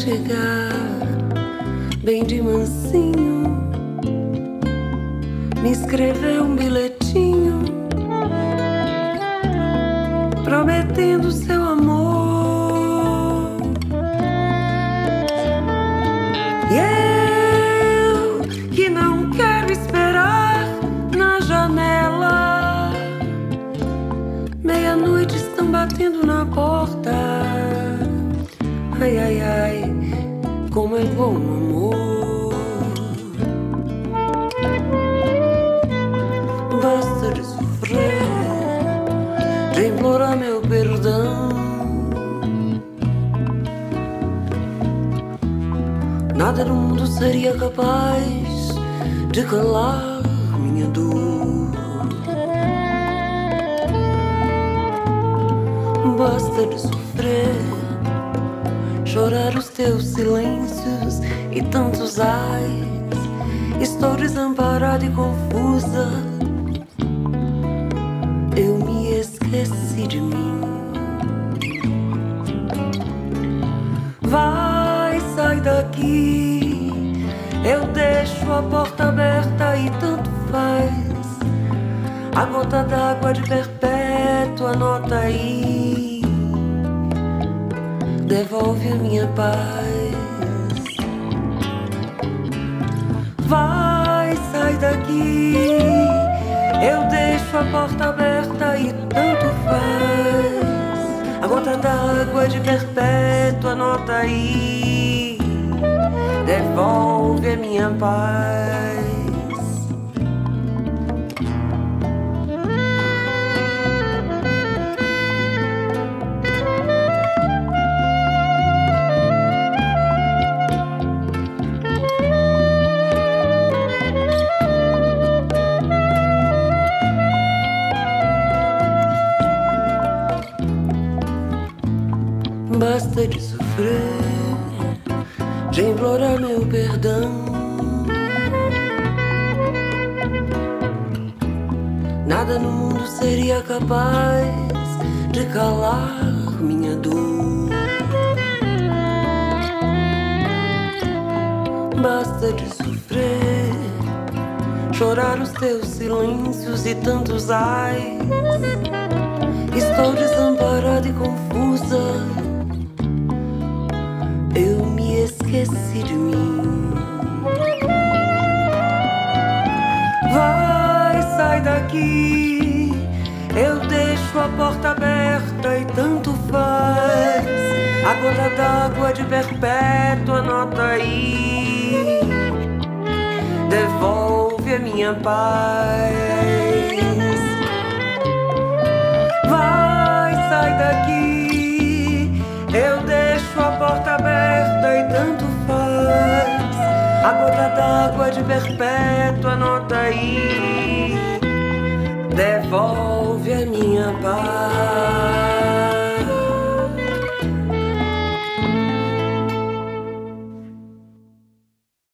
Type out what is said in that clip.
chegar bem de mansinho, me escreveu um bilhetinho prometendo seu amor. E eu que não quero esperar na janela, meia-noite estão batendo na porta. Ai, ai, ai, como é bom amor. Basta de sofrer, de implorar meu perdão. Nada no mundo seria capaz de calar minha dor. Basta de sofrer chorar os teus silêncios e tantos ais. Estou desamparada e confusa. Eu me esqueci de mim. Vai, sai daqui. Eu deixo a porta aberta e tanto faz. A gota d'água de perpétua, anota aí devolve a minha paz. Vai, sai daqui. Eu deixo a porta aberta e tanto faz. A gota d'água de perpétua, anota aí. Devolve a minha paz. Basta de sofrer, de implorar meu perdão. Nada no mundo seria capaz de calar minha dor. Basta de sofrer, chorar os teus silêncios e tantos ais. Sai daqui. Eu deixo a porta aberta e tanto faz. A gota d'água de perpétua, anota aí. Devolve a minha paz. Vai, sai daqui. Eu deixo a porta aberta e tanto faz. A gota d'água de perpétua, anota aí. Devolve a minha paz.